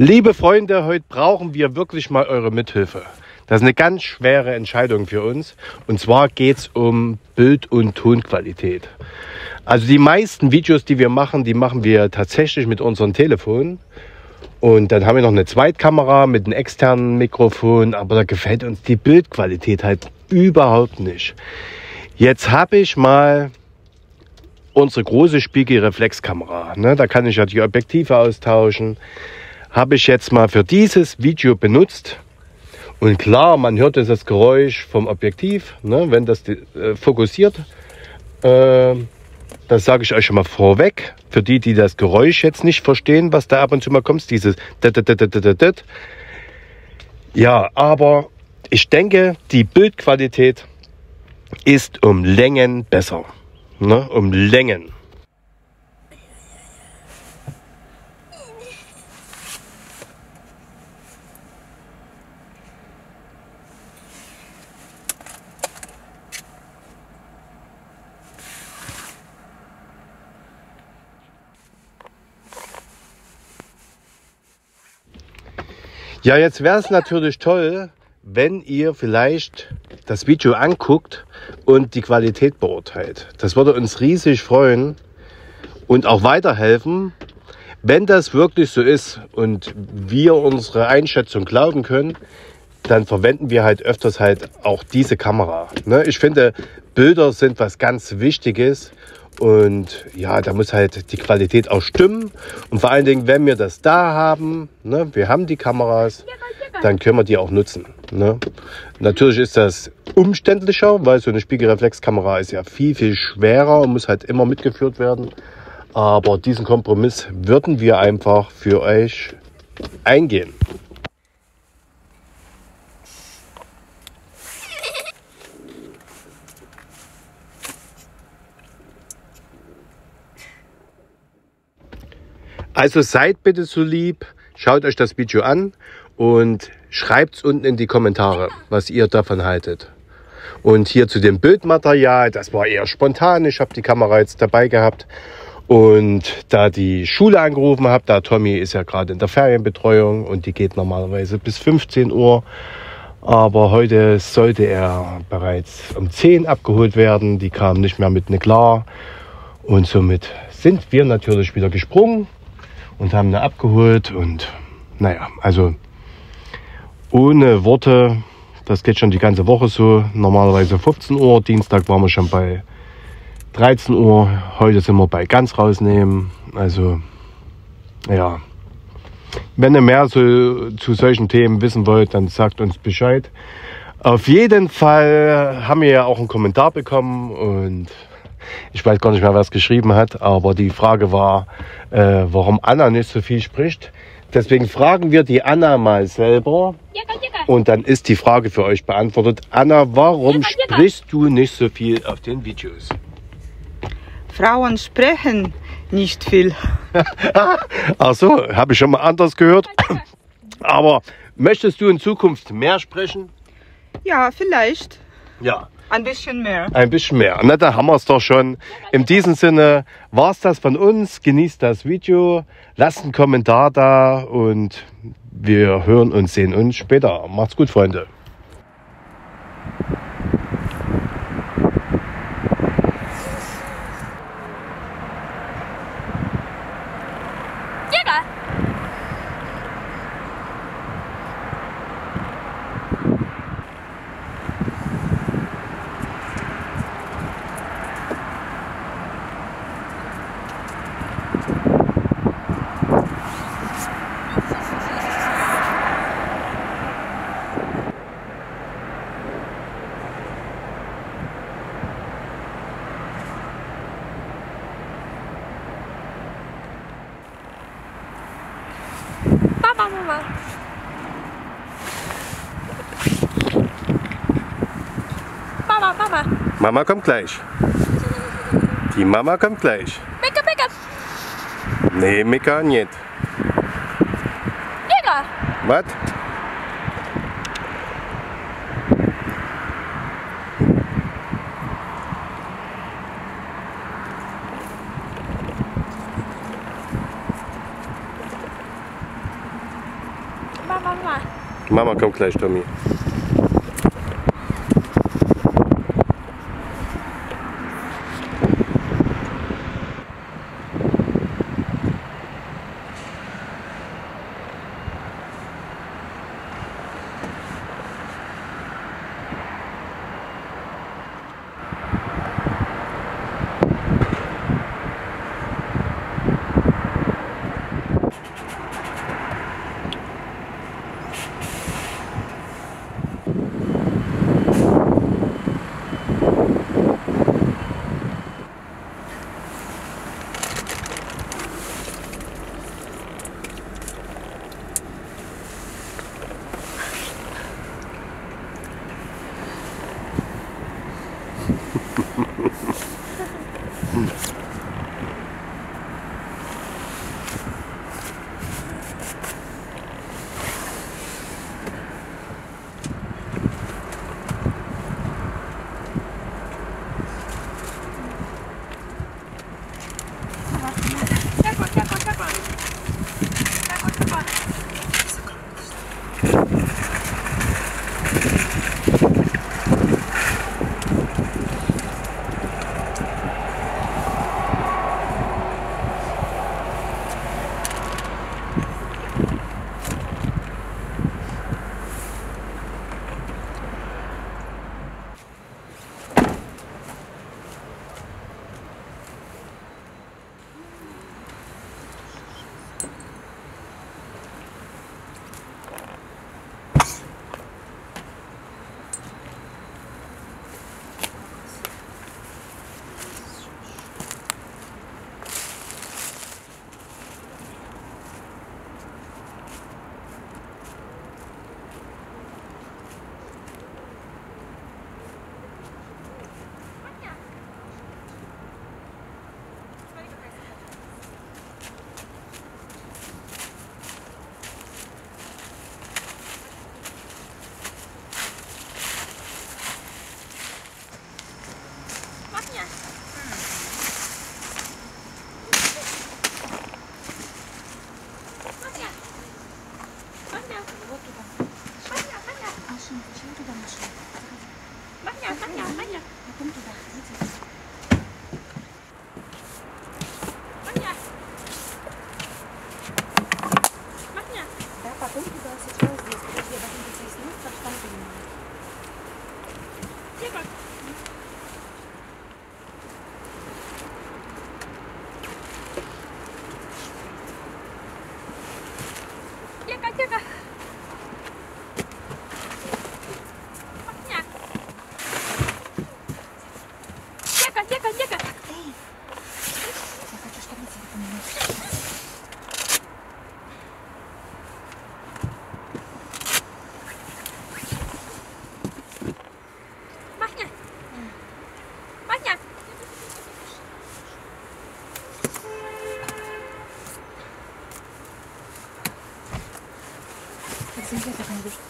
Liebe Freunde, heute brauchen wir wirklich mal eure Mithilfe. Das ist eine ganz schwere Entscheidung für uns. Und zwar geht es um Bild- und Tonqualität. Also die meisten Videos, die wir machen, die machen wir tatsächlich mit unserem Telefon. Und dann haben wir noch eine Zweitkamera mit einem externen Mikrofon, aber da gefällt uns die Bildqualität halt überhaupt nicht. Jetzt habe ich mal unsere große Spiegelreflexkamera. Ne? Da kann ich ja die Objektive austauschen. Habe ich jetzt mal für dieses Video benutzt. Und klar, man hört das Geräusch vom Objektiv, ne? wenn das äh, fokussiert. Äh, das sage ich euch schon mal vorweg. Für die, die das Geräusch jetzt nicht verstehen, was da ab und zu mal kommt, dieses Ja, aber ich denke, die Bildqualität ist um Längen besser. Ne? Um Längen. Ja, jetzt wäre es natürlich toll, wenn ihr vielleicht das Video anguckt und die Qualität beurteilt. Das würde uns riesig freuen und auch weiterhelfen, wenn das wirklich so ist und wir unsere Einschätzung glauben können, dann verwenden wir halt öfters halt auch diese Kamera. Ne? Ich finde, Bilder sind was ganz Wichtiges und ja, da muss halt die Qualität auch stimmen. Und vor allen Dingen, wenn wir das da haben, ne, wir haben die Kameras, dann können wir die auch nutzen. Ne? Natürlich ist das umständlicher, weil so eine Spiegelreflexkamera ist ja viel, viel schwerer und muss halt immer mitgeführt werden. Aber diesen Kompromiss würden wir einfach für euch eingehen. Also seid bitte so lieb, schaut euch das Video an und schreibt es unten in die Kommentare, was ihr davon haltet. Und hier zu dem Bildmaterial, das war eher spontan. Ich habe die Kamera jetzt dabei gehabt. Und da die Schule angerufen habe, da Tommy ist ja gerade in der Ferienbetreuung und die geht normalerweise bis 15 Uhr. Aber heute sollte er bereits um 10 abgeholt werden. Die kam nicht mehr mit ne klar. Und somit sind wir natürlich wieder gesprungen und haben eine abgeholt und naja, also ohne Worte, das geht schon die ganze Woche so. Normalerweise 15 Uhr, Dienstag waren wir schon bei 13 Uhr, heute sind wir bei ganz rausnehmen. Also ja, wenn ihr mehr so zu solchen Themen wissen wollt, dann sagt uns Bescheid. Auf jeden Fall haben wir ja auch einen Kommentar bekommen und ich weiß gar nicht mehr, wer es geschrieben hat, aber die Frage war, äh, warum Anna nicht so viel spricht. Deswegen fragen wir die Anna mal selber. Und dann ist die Frage für euch beantwortet. Anna, warum sprichst du nicht so viel auf den Videos? Frauen sprechen nicht viel. Ach so, habe ich schon mal anders gehört. Aber möchtest du in Zukunft mehr sprechen? Ja, vielleicht. Ja. Ein bisschen mehr. Ein bisschen mehr. Na, da haben wir es doch schon. In diesem Sinne war es das von uns. Genießt das Video. Lasst einen Kommentar da und wir hören und sehen uns später. Macht's gut, Freunde. Mama, Mama. Kommt gleich. Die Mama kommt gleich. Mika, Mika. Nee, Mika nicht. Mika. Was? Mama, Mama. Mama kommt gleich, Tommy. аптека, аптека! Коктейль! Я хочу, чтобы тебе помогли. Смотри, как они дышат.